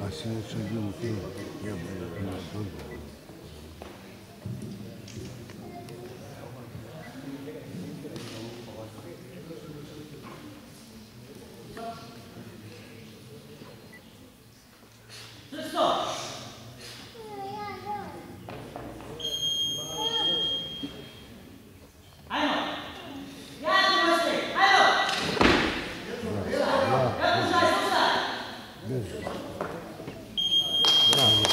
Assim eu senti um tempo. Bravo.